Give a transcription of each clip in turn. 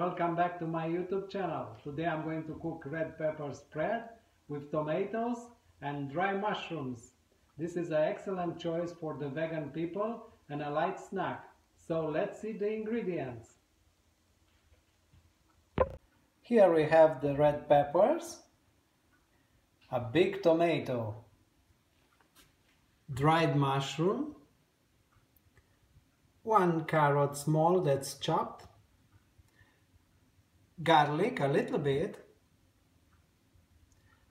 Welcome back to my YouTube channel. Today I'm going to cook red pepper spread with tomatoes and dry mushrooms. This is an excellent choice for the vegan people and a light snack. So let's see the ingredients. Here we have the red peppers, a big tomato, dried mushroom, one carrot small that's chopped, garlic a little bit,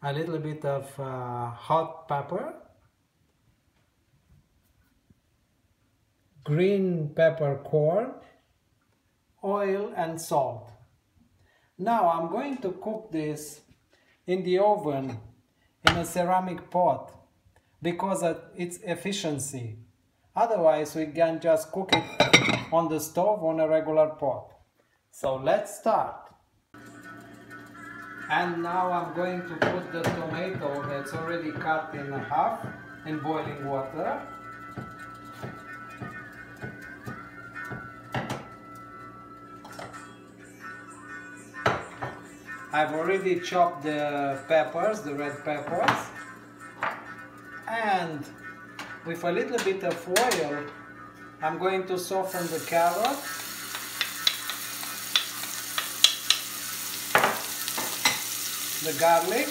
a little bit of uh, hot pepper, green peppercorn, oil and salt. Now I'm going to cook this in the oven in a ceramic pot because of its efficiency. Otherwise we can just cook it on the stove on a regular pot. So let's start. And now I'm going to put the tomato that's already cut in half in boiling water. I've already chopped the peppers, the red peppers. And with a little bit of oil, I'm going to soften the carrot the garlic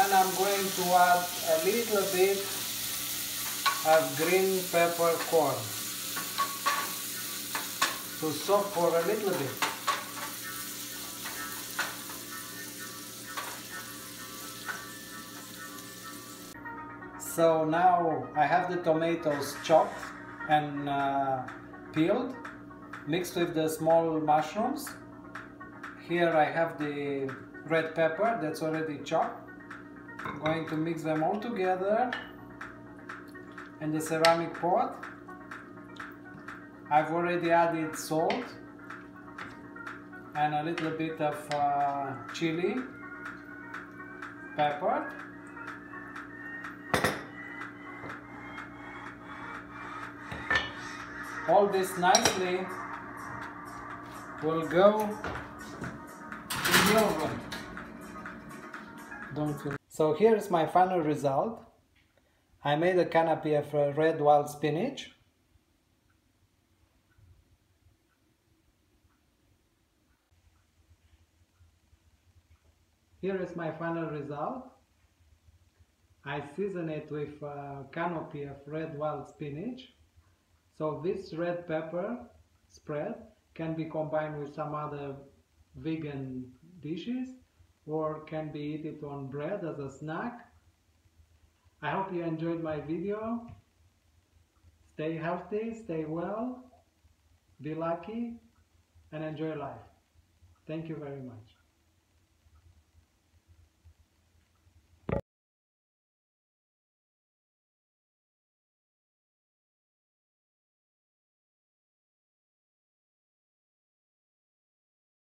and I'm going to add a little bit of green peppercorn to soak for a little bit. So now I have the tomatoes chopped and uh, peeled mixed with the small mushrooms here I have the red pepper that's already chopped. I'm going to mix them all together in the ceramic pot. I've already added salt and a little bit of uh, chili pepper. All this nicely will go So here's my final result. I made a canopy of uh, red wild spinach. Here is my final result. I season it with a canopy of red wild spinach. So this red pepper spread can be combined with some other vegan dishes or can be eaten on bread as a snack. I hope you enjoyed my video. Stay healthy, stay well, be lucky and enjoy life. Thank you very much.